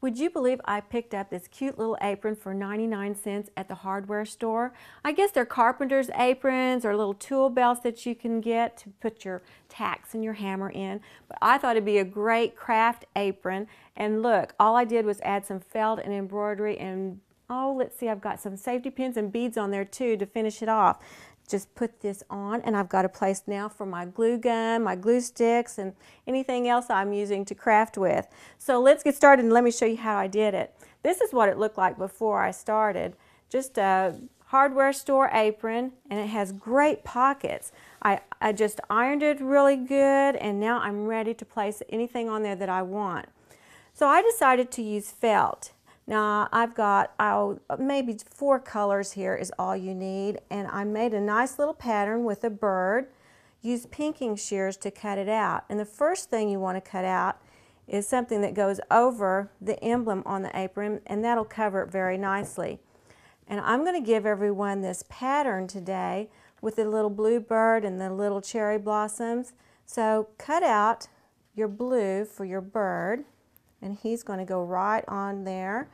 Would you believe I picked up this cute little apron for 99 cents at the hardware store? I guess they're carpenter's aprons or little tool belts that you can get to put your tacks and your hammer in. But I thought it'd be a great craft apron. And look, all I did was add some felt and embroidery and oh, let's see, I've got some safety pins and beads on there too to finish it off just put this on and I've got a place now for my glue gun, my glue sticks, and anything else I'm using to craft with. So let's get started and let me show you how I did it. This is what it looked like before I started. Just a hardware store apron and it has great pockets. I, I just ironed it really good and now I'm ready to place anything on there that I want. So I decided to use felt now I've got I'll, maybe four colors here is all you need and I made a nice little pattern with a bird. Use pinking shears to cut it out and the first thing you want to cut out is something that goes over the emblem on the apron and that'll cover it very nicely. And I'm going to give everyone this pattern today with the little blue bird and the little cherry blossoms. So cut out your blue for your bird and he's going to go right on there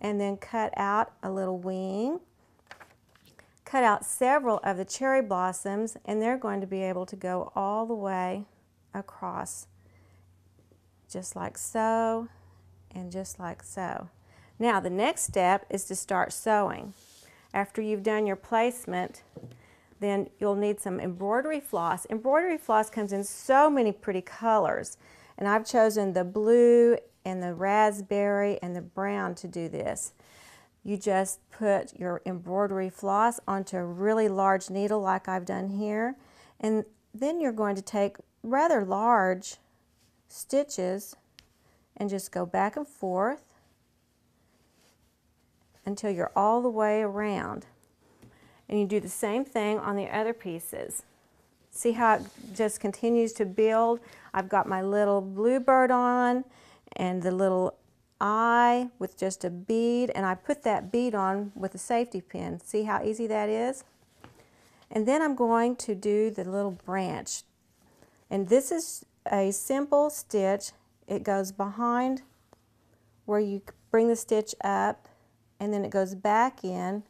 and then cut out a little wing cut out several of the cherry blossoms and they're going to be able to go all the way across just like so and just like so. Now the next step is to start sewing. After you've done your placement then you'll need some embroidery floss. Embroidery floss comes in so many pretty colors and I've chosen the blue and the raspberry and the brown to do this. You just put your embroidery floss onto a really large needle like I've done here and then you're going to take rather large stitches and just go back and forth until you're all the way around. And you do the same thing on the other pieces. See how it just continues to build? I've got my little bluebird on and the little eye with just a bead and I put that bead on with a safety pin. See how easy that is? And then I'm going to do the little branch. And this is a simple stitch. It goes behind where you bring the stitch up and then it goes back in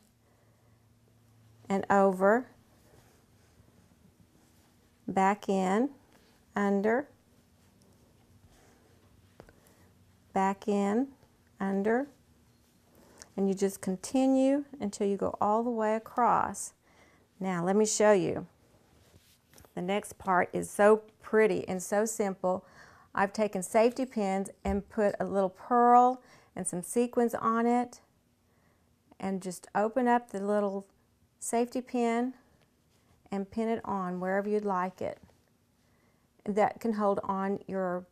and over, back in, under, back in, under, and you just continue until you go all the way across. Now let me show you. The next part is so pretty and so simple. I've taken safety pins and put a little pearl and some sequins on it and just open up the little safety pin and pin it on wherever you'd like it. That can hold on your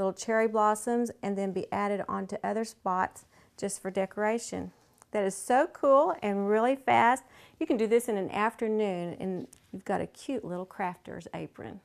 little cherry blossoms and then be added onto other spots just for decoration. That is so cool and really fast. You can do this in an afternoon and you've got a cute little crafter's apron.